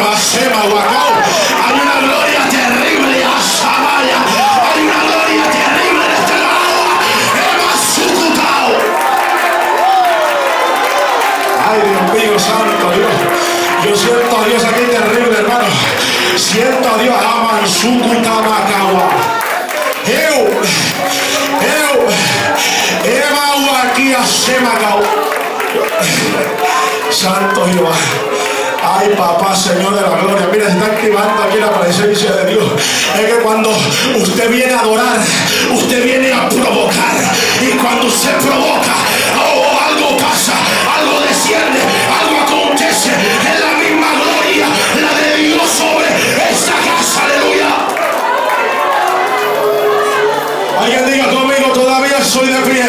Hay una gloria terrible, Ashamaya. Hay una gloria terrible en este lado. Ay, Dios mío, santo Dios. Yo siento a Dios aquí terrible, hermano. Siento a Dios, aman su cutamacawa. Eu, eu, Eva aquí a Santo Jehová. Ay, papá, Señor de la gloria. Mira, se está activando aquí la presencia de Dios. Es que cuando usted viene a adorar, usted viene a provocar. Y cuando usted provoca, oh, algo pasa, algo desciende, algo acontece. Es la misma gloria, la de Dios sobre esta casa. Aleluya. Alguien diga conmigo, todavía soy de pie.